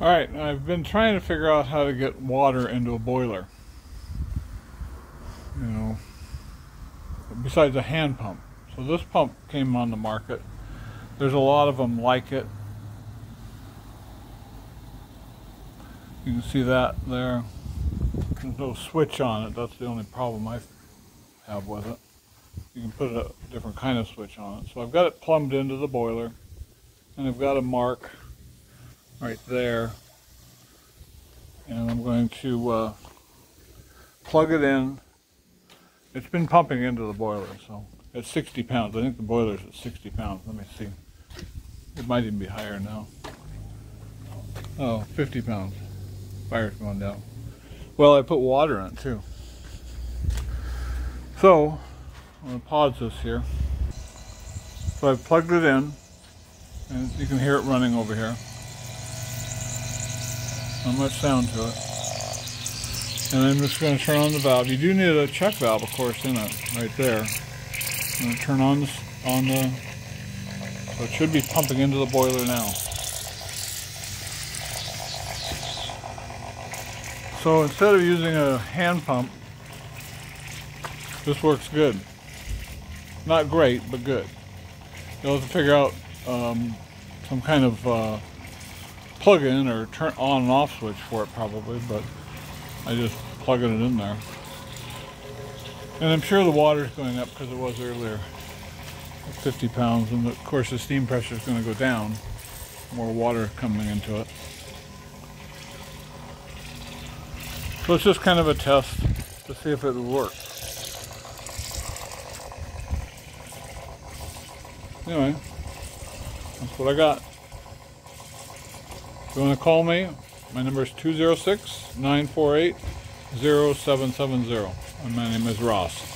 Alright, I've been trying to figure out how to get water into a boiler. You know, besides a hand pump. So this pump came on the market. There's a lot of them like it. You can see that there. There's no switch on it. That's the only problem I have with it. You can put a different kind of switch on it. So I've got it plumbed into the boiler. And I've got a mark right there. And I'm going to uh, plug it in. It's been pumping into the boiler, so it's 60 pounds. I think the boiler's at 60 pounds. Let me see. It might even be higher now. Oh, 50 pounds. Fire's going down. Well, I put water in it too. So, I'm going to pause this here. So I've plugged it in, and you can hear it running over here. Not much sound to it. And I'm just going to turn on the valve. You do need a check valve, of course, in it, right there. I'm going to turn on the, on the, so it should be pumping into the boiler now. So instead of using a hand pump, this works good. Not great, but good. You'll have to figure out um, some kind of uh, plug-in or turn on and off switch for it probably, but I just plugging it in there. And I'm sure the water's going up because it was earlier. 50 pounds, and of course the steam pressure is going to go down. More water coming into it. So it's just kind of a test to see if it works. Anyway, that's what I got. If you want to call me, my number is 206 948 0770. And my name is Ross.